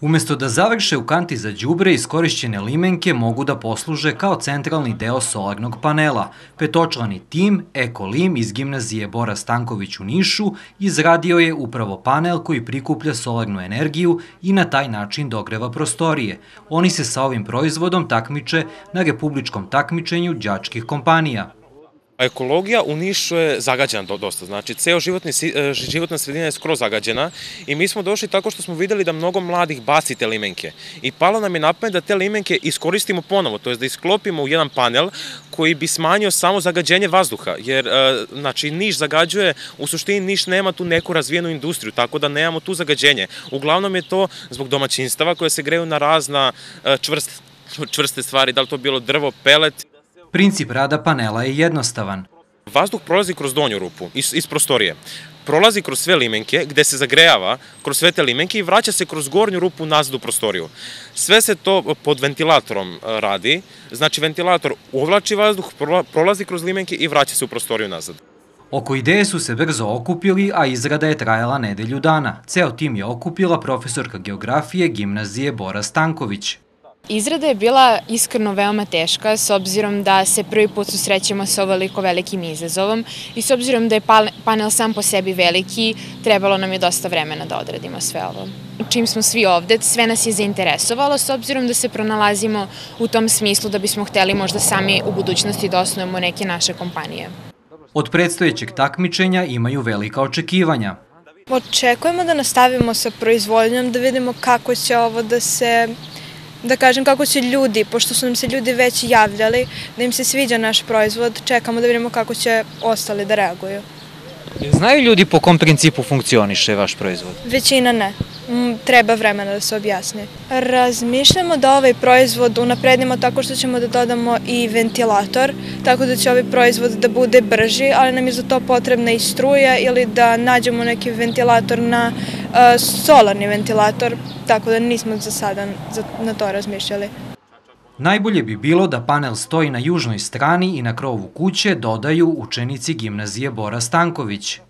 Umesto da završe u kanti za đubre, iskorišćene limenke mogu da posluže kao centralni deo solarnog panela. Petočlani tim Ekolim iz gimnazije Bora Stanković u Nišu izradio je upravo panel koji prikuplja solarnu energiju i na taj način dogreva prostorije. Oni se sa ovim proizvodom takmiče na republičkom takmičenju đačkih kompanija. Ekologija u Nišu je zagađena dosta, znači ceo životni, e, životna sredina je skoro zagađena i mi smo došli tako što smo videli da mnogo mladih baci te limenke. I palo nam je napamet da te limenke iskoristimo ponovo, to je da isklopimo u jedan panel koji bi smanjio samo zagađenje vazduha, jer e, znači Niš zagađuje, u suštini Niš nema tu neku razvijenu industriju, tako da nemamo tu zagađenje. Uglavnom je to zbog domaćinstava koje se greju na razna e, čvrste, čvrste stvari, da li to bilo drvo, pelet, Princip rada panela je jednostavan. Vazduh prolazi kroz donju rupu, iz, iz prostorije. Prolazi kroz sve limenke, gde se zagrejava kroz sve te limenke i vraća se kroz gornju rupu nazad u prostoriju. Sve se to pod ventilatorom e, radi, znači ventilator uvlači vazduh, prolazi kroz limenke i vraća se u prostoriju nazad. Oko ideje su se brzo okupili, a izrada je trajala nedelju dana. Ceo tim je okupila profesorka geografije gimnazije Bora Stanković. Izrada je bila iskreno veoma teška s obzirom da se prvi put susrećemo sa ovoliko velikim izazovom i s obzirom da je panel sam po sebi veliki, trebalo nam je dosta vremena da odradimo sve ovo. Čim smo svi ovde, sve nas je zainteresovalo s obzirom da se pronalazimo u tom smislu da bismo hteli možda sami u budućnosti da osnujemo neke naše kompanije. Od predstojećeg takmičenja imaju velika očekivanja. Očekujemo da nastavimo sa proizvodnjom, da vidimo kako će ovo da se da kažem kako će ljudi, pošto su nam se ljudi već javljali, da im se sviđa naš proizvod, čekamo da vidimo kako će ostali da reaguju. Znaju ljudi po kom principu funkcioniše vaš proizvod? Većina ne. Treba vremena da se objasni. Razmišljamo da ovaj proizvod unapredimo tako što ćemo da dodamo i ventilator, tako da će ovaj proizvod da bude brži, ali nam je za to potrebna i struja ili da nađemo neki ventilator na uh, solarni ventilator, tako da nismo za sada na to razmišljali. Najbolje bi bilo da panel stoji na južnoj strani i na krovu kuće dodaju učenici gimnazije Bora Stanković.